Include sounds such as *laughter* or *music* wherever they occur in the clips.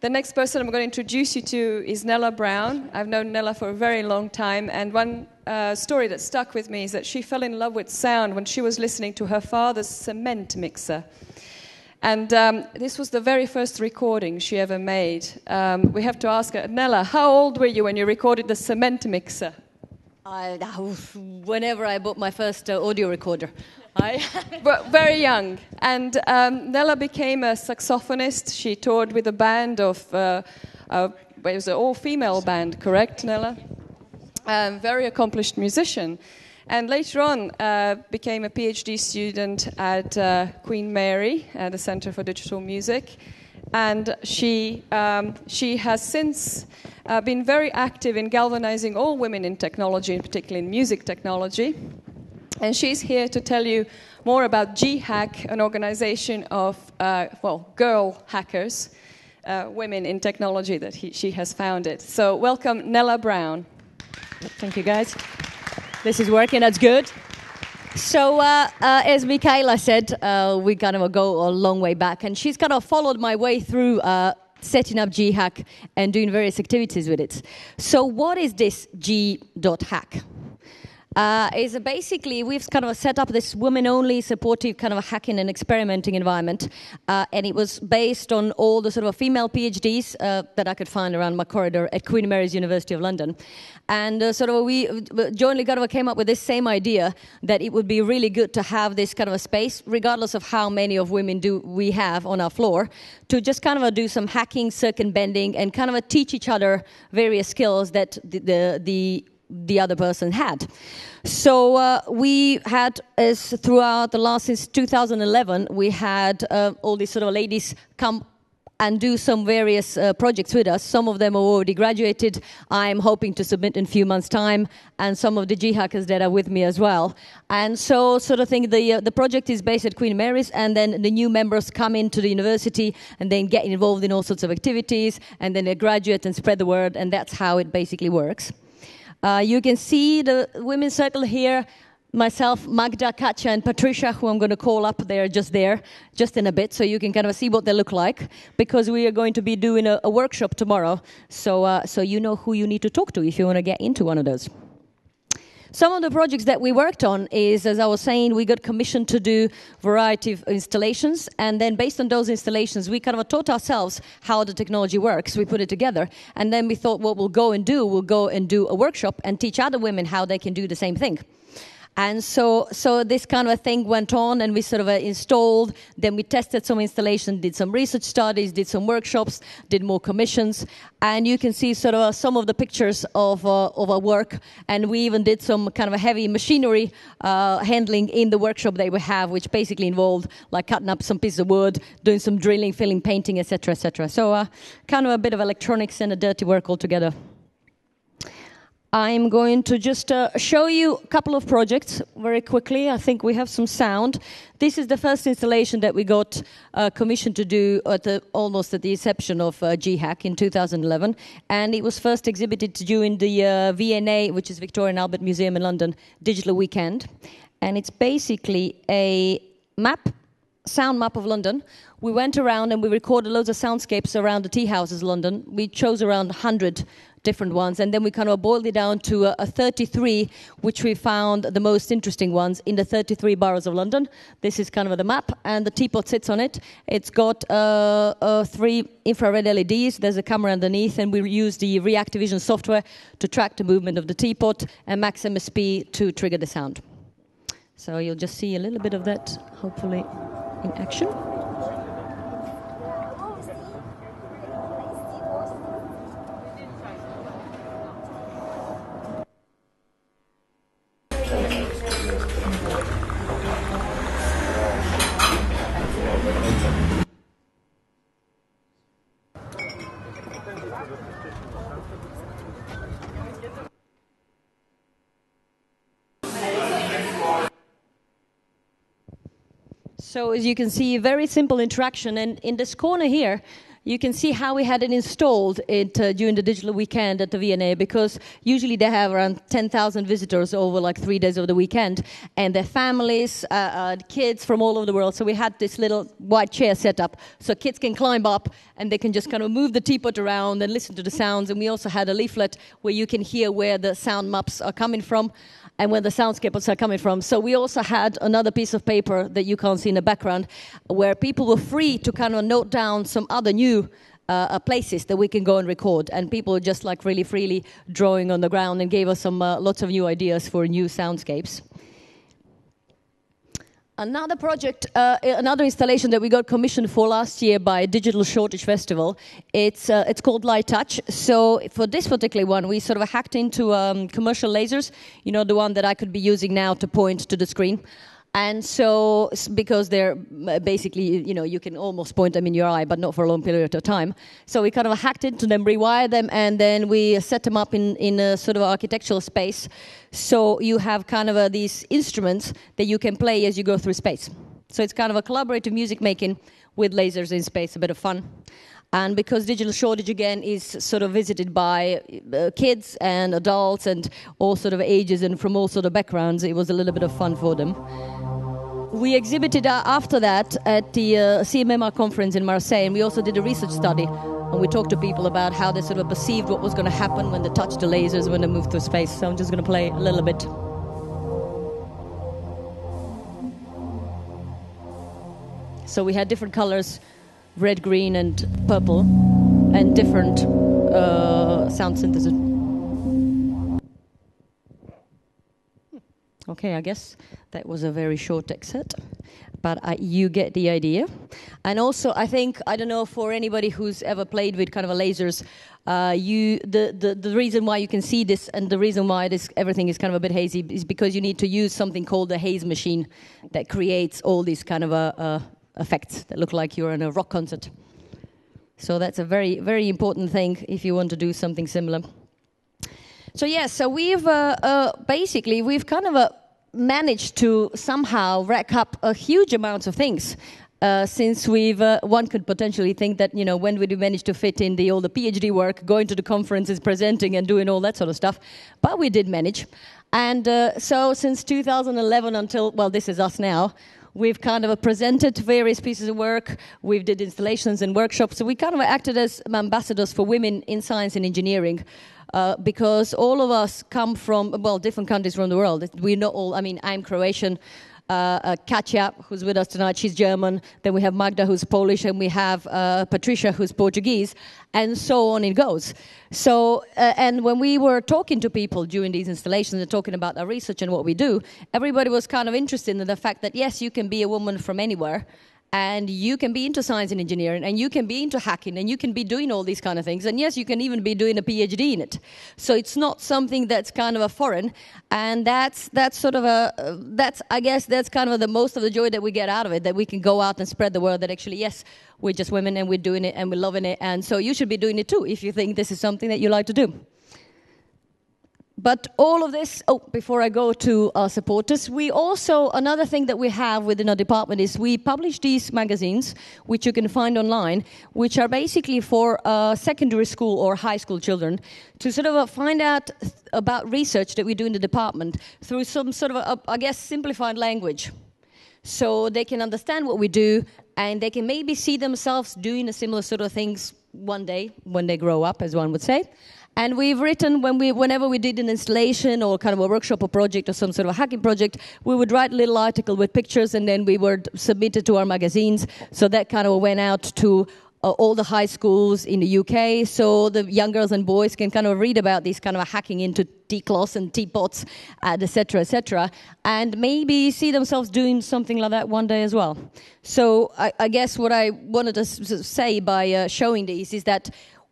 The next person I'm going to introduce you to is Nela Brown. I've known Nela for a very long time, and one uh, story that stuck with me is that she fell in love with sound when she was listening to her father's cement mixer. And um, this was the very first recording she ever made. Um, we have to ask her, Nela, how old were you when you recorded the cement mixer? I, whenever I bought my first uh, audio recorder. I very young. And um, Nela became a saxophonist. She toured with a band of, uh, uh, it was an all female band, correct, Nela? Um, very accomplished musician. And later on, uh, became a PhD student at uh, Queen Mary, at the Center for Digital Music. And she, um, she has since uh, been very active in galvanizing all women in technology, and particularly in music technology. And she's here to tell you more about G.HACK, an organization of, uh, well, girl hackers, uh, women in technology that he, she has founded. So, welcome, Nela Brown. Thank you, guys. This is working, that's good. So, uh, uh, as Michela said, uh, we kind of go a long way back, and she's kind of followed my way through uh, setting up G.HACK and doing various activities with it. So, what is this G.hack? Uh, is basically we've kind of set up this women-only supportive kind of hacking and experimenting environment, uh, and it was based on all the sort of female PhDs uh, that I could find around my corridor at Queen Mary's University of London, and uh, sort of we jointly kind of came up with this same idea that it would be really good to have this kind of a space, regardless of how many of women do we have on our floor, to just kind of do some hacking, circumventing, and kind of teach each other various skills that the, the, the the other person had. So uh, we had, as throughout the last since 2011, we had uh, all these sort of ladies come and do some various uh, projects with us. Some of them are already graduated. I'm hoping to submit in a few months' time, and some of the G hackers that are with me as well. And so, sort of thing, the uh, the project is based at Queen Mary's, and then the new members come into the university and then get involved in all sorts of activities, and then they graduate and spread the word, and that's how it basically works. Uh, you can see the women's circle here. Myself, Magda, Katja, and Patricia, who I'm going to call up, they're just there, just in a bit, so you can kind of see what they look like, because we are going to be doing a, a workshop tomorrow. So, uh, so you know who you need to talk to if you want to get into one of those. Some of the projects that we worked on is, as I was saying, we got commissioned to do variety of installations, and then based on those installations, we kind of taught ourselves how the technology works. We put it together, and then we thought, what we'll go and do, we'll go and do a workshop and teach other women how they can do the same thing. And so, so this kind of a thing went on, and we sort of uh, installed. Then we tested some installation, did some research studies, did some workshops, did more commissions, and you can see sort of uh, some of the pictures of uh, of our work. And we even did some kind of a heavy machinery uh, handling in the workshop that we have, which basically involved like cutting up some pieces of wood, doing some drilling, filling, painting, etc., etc. So, uh, kind of a bit of electronics and a dirty work altogether. I'm going to just uh, show you a couple of projects very quickly. I think we have some sound. This is the first installation that we got uh, commissioned to do at the, almost at the inception of uh, G.HACK in 2011, and it was first exhibited during the uh, V&A, which is Victoria and Albert Museum in London, Digital Weekend, and it's basically a map sound map of London. We went around and we recorded loads of soundscapes around the tea houses, London. We chose around 100 different ones. And then we kind of boiled it down to a, a 33, which we found the most interesting ones in the 33 boroughs of London. This is kind of the map, and the teapot sits on it. It's got uh, uh, three infrared LEDs. There's a camera underneath, and we use the reacTIVision software to track the movement of the teapot and Max MSP to trigger the sound. So you'll just see a little bit of that, hopefully, in action. So as you can see, very simple interaction. And in this corner here, you can see how we had it installed it, uh, during the digital weekend at the V&A because usually they have around 10,000 visitors over like three days of the weekend and their families, uh, uh, kids from all over the world. So we had this little white chair set up so kids can climb up and they can just kind of move the teapot around and listen to the sounds. And we also had a leaflet where you can hear where the sound maps are coming from and where the soundscapes are coming from. So we also had another piece of paper that you can't see in the background where people were free to kind of note down some other uh, uh places that we can go and record. And people just like really freely drawing on the ground and gave us some uh, lots of new ideas for new soundscapes. Another project, uh, another installation that we got commissioned for last year by Digital Shoreditch Festival. It's uh, it's called Light Touch. So for this particular one, we sort of hacked into um, commercial lasers. You know, the one that I could be using now to point to the screen. And so, because they're uh, basically, you know, you can almost point them in your eye, but not for a long period of time. So we kind of hacked into them, rewired them, and then we set them up in, in a sort of architectural space. So you have kind of a, these instruments that you can play as you go through space. So it's kind of a collaborative music making with lasers in space, a bit of fun. And because Digital Shoreditch again is sort of visited by uh, kids and adults and all sort of ages and from all sort of backgrounds, it was a little bit of fun for them. We exhibited after that at the uh, CMMR conference in Marseille, and we also did a research study. And we talked to people about how they sort of perceived what was going to happen when they touched the lasers when they moved through space. So I'm just going to play a little bit. So we had different colors red, green, and purple, and different uh, sound synthesis. Okay, I guess that was a very short exit, but uh, you get the idea. And also, I think I don't know for anybody who's ever played with kind of a lasers, uh, you the, the the reason why you can see this and the reason why this everything is kind of a bit hazy is because you need to use something called the haze machine that creates all these kind of a, a effects that look like you're in a rock concert. So that's a very, very important thing if you want to do something similar. So yes, yeah, so we've uh, uh, basically we've kind of uh, managed to somehow rack up a huge amount of things. Uh, since we've, uh, one could potentially think that you know when would we manage to fit in the all the PhD work, going to the conferences, presenting, and doing all that sort of stuff, but we did manage. And uh, so since 2011 until well, this is us now We've kind of presented various pieces of work. We've did installations and workshops. So we kind of acted as ambassadors for women in science and engineering. Uh, because all of us come from well different countries around the world. We know all. I mean, I'm Croatian uh, uh, Katja, who's with us tonight, she's German. Then we have Magda, who's Polish, and we have uh, Patricia, who's Portuguese, and so on it goes. So, and when we were talking to people during these installations and talking about our research and what we do, everybody was kind of interested in the fact that yes, you can be a woman from anywhere and you can be into science and engineering and you can be into hacking and you can be doing all these kind of things. And yes you can even be doing a phd in it. So it's not something that's kind of a foreign. And that's that's sort of a that's i guess that's kind of the most of the joy that we get out of it that we can go out and spread the word that actually yes we're just women and we're doing it and we're loving it. And so you should be doing it too if you think this is something that you like to do but all of this, oh, before I go to our supporters, we also, another thing that we have within our department is we publish these magazines, which you can find online, which are basically for uh, secondary school or high school children to sort of uh, find out about research that we do in the department through some sort of, I guess, simplified language. So they can understand what we do and they can maybe see themselves doing a similar sort of things one day when they grow up, as one would say. And we've written when we, whenever we did an installation or kind of a workshop or project or some sort of a hacking project, we would write a little article with pictures and then we would submit it to our magazines. So that kind of went out to uh, all the high schools in the UK, so the young girls and boys can kind of read about these kind of hacking into tea-cloths and teapots, etc., etc., and maybe see themselves doing something like that one day as well. So I, I guess what I wanted to say by uh, showing these is that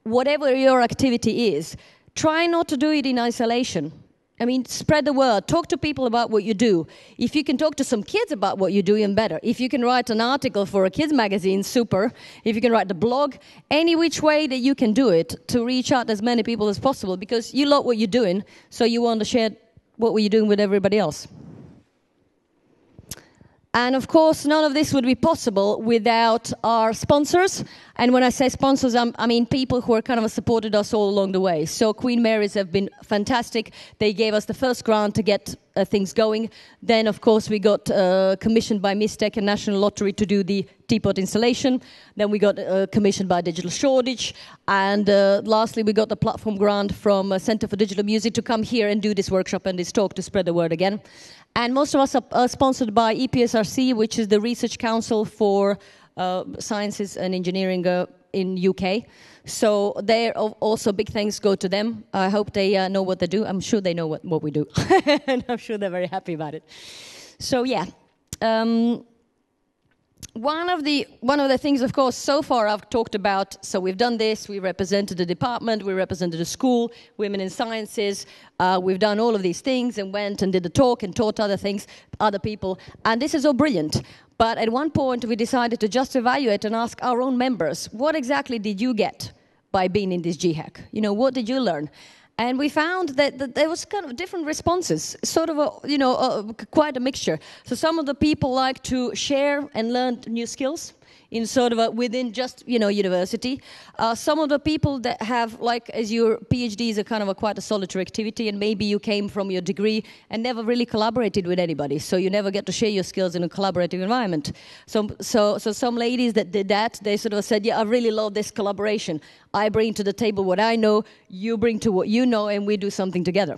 whatever your activity is, try not to do it in isolation. I mean, spread the word. Talk to people about what you do. If you can talk to some kids about what you do, even better. If you can write an article for a kids magazine, super. If you can write a blog, any which way that you can do it to reach out as many people as possible because you love what you're doing, so you want to share what you're doing with everybody else. And of course, none of this would be possible without our sponsors. And when I say sponsors, I'm, i mean people who are kind of supported us all along the way. So Queen Mary's have been fantastic. They gave us the first grant to get uh, things going. Then, of course, we got uh, commissioned by MzTEK and National Lottery to do the teapot installation. Then we got uh, commissioned by Digital Shoreditch. And uh, lastly, we got the platform grant from uh, Center for Digital Music to come here and do this workshop and this talk to spread the word again. And most of us are, sponsored by EPSRC, which is the Research Council for uh, Sciences and Engineering uh, in UK. So there also big thanks go to them. I hope they uh, know what they do. I'm sure they know what, what we do, *laughs* and I'm sure they're very happy about it. So yeah. Um, one of the one of the things of course so far i've talked about so we've done this we represented the department we represented the school women in sciences uh, we've done all of these things and went and did the talk and taught other things other people. And this is all brilliant. But at one point we decided to just evaluate and ask our own members what exactly did you get by being in this G.HACK you know what did you learn and we found that, that, there was kind of different responses sort of a you know a, quite a mixture. So some of the people like to share and learn new skills in sort of a, within just you know university. Uh, some of the people that have like as your PhD is a kind of a quite a solitary activity, and maybe you came from your degree and never really collaborated with anybody, so you never get to share your skills in a collaborative environment. So so so some ladies that did that, they sort of said, yeah, I really love this collaboration. I bring to the table what I know, you bring to what you know, and we do something together.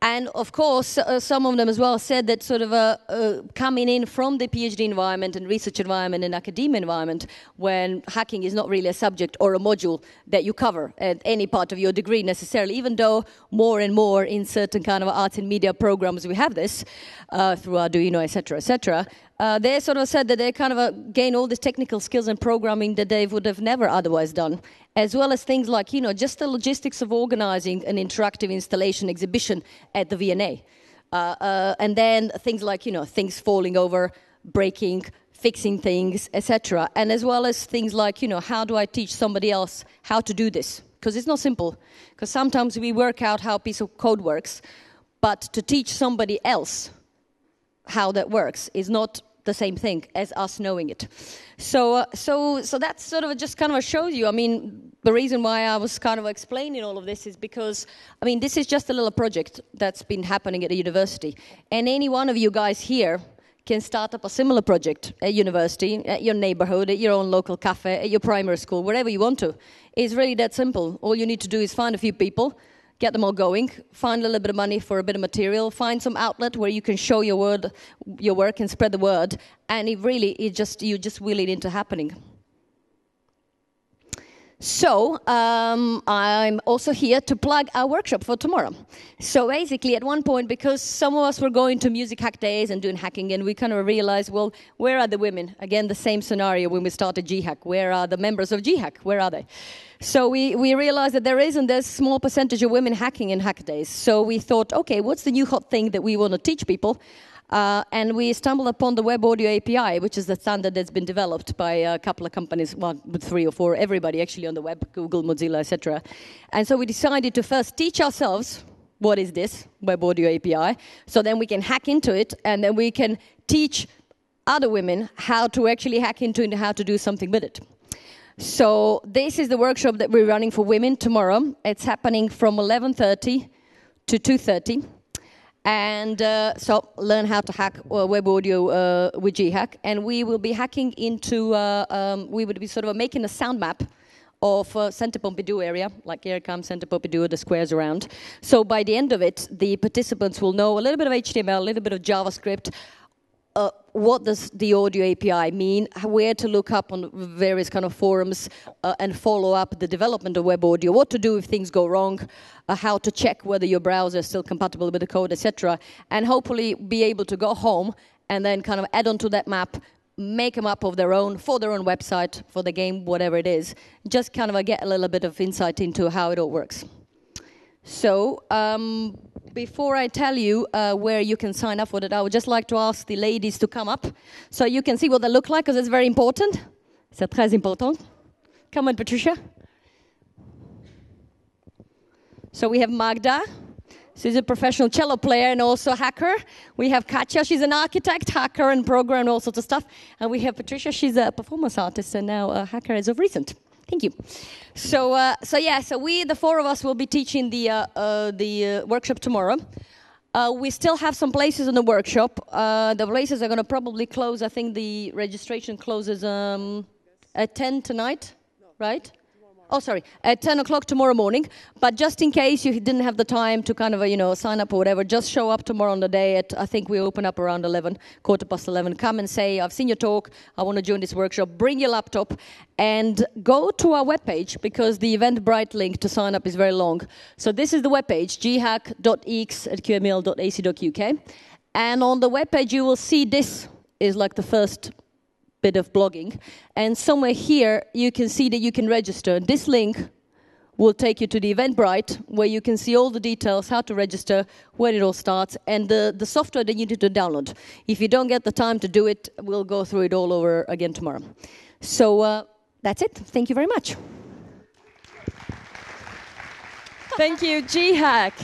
And of course, uh, some of them as well said that sort of uh, uh, coming in from the PhD environment and research environment and academia environment, when hacking is not really a subject or a module that you cover at any part of your degree necessarily, even though more and more in certain kind of arts and media programs we have this uh, through Arduino, etc., etc uh, they sort of said that they kind of uh, gain all the technical skills and programming that they would have never otherwise done, as well as things like, you know, just the logistics of organizing an interactive installation exhibition at the V&A. Uh, uh, and then things like, you know, things falling over, breaking, fixing things, etc. And as well as things like, you know, how do I teach somebody else how to do this? Because it's not simple. Because sometimes we work out how a piece of code works, but to teach somebody else how that works is not the same thing as us knowing it. So, uh, so, so that sort of just kind of shows you. I mean, the reason why I was kind of explaining all of this is because, I mean, this is just a little project that's been happening at the university, and any one of you guys here can start up a similar project at university, at your neighborhood, at your own local cafe, at your primary school, wherever you want to. It's really that simple. All you need to do is find a few people get them all going, find a little bit of money for a bit of material, find some outlet where you can show your word, your work and spread the word, and it really, it just you just will it into happening. So um, I'm also here to plug our workshop for tomorrow. So basically, at one point, because some of us were going to music hack days and doing hacking, and we kind of realized, well, where are the women? Again, the same scenario when we started G.HACK. Where are the members of G.HACK? Where are they? So we, we realized that there isn't a small percentage of women hacking in hack days. So we thought, okay, what's the new hot thing that we want to teach people? Uh, and we stumbled upon the Web Audio API, which is the standard that's been developed by a couple of companies, well, three or four, everybody actually on the web, Google, Mozilla, etc. And so we decided to first teach ourselves what is this Web Audio API, so then we can hack into it, and then we can teach other women how to actually hack into it and how to do something with it. So this is the workshop that we're running for women tomorrow. It's happening from 11:30 to 2:30. And uh, so learn how to hack uh, web audio uh, with G.HACK. And we will be hacking into, uh, um, we would be sort of making a sound map of uh, Centre Pompidou area, like here comes Centre Pompidou, the squares around. So by the end of it, the participants will know a little bit of HTML, a little bit of JavaScript, uh, what does the audio API mean, where to look up on various kind of forums uh, and follow up the development of web audio, what to do if things go wrong, uh, how to check whether your browser is still compatible with the code, etc., and hopefully be able to go home and then kind of add onto that map, make a map of their own for their own website, for the game, whatever it is, just kind of get a little bit of insight into how it all works. So, um, before I tell you uh, where you can sign up for that, I would just like to ask the ladies to come up so you can see what they look like because it's very important. C'est très important. Come on, Patricia. So we have Magda. She's a professional cello player and also a hacker. We have Katja, she's an architect, hacker, and programmer, and all sorts of stuff. And we have Patricia, she's a performance artist and now a hacker as of recent. Thank you. So, uh, so yeah, so we, the four of us, will be teaching the uh, uh, the uh, workshop tomorrow. Uh, we still have some places in the workshop. Uh, the places are going to probably close. I think the registration closes um, at 10 tonight, right? Oh, sorry, at 10 o'clock tomorrow morning. But just in case you didn't have the time to kind of, uh, you know, sign up or whatever, just show up tomorrow on the day at, I think we open up around 11, quarter past 11. Come and say, I've seen your talk, I want to join this workshop. Bring your laptop and go to our webpage because the Eventbrite link to sign up is very long. So this is the webpage, ghack.ex at qml.ac.uk. And on the webpage, you will see this is like the first bit of blogging. And somewhere here, you can see that you can register. This link will take you to the Eventbrite, where you can see all the details, how to register, when it all starts, and the, the software that you need to download. If you don't get the time to do it, we'll go through it all over again tomorrow. So uh, that's it. Thank you very much. Thank you, G.HACK.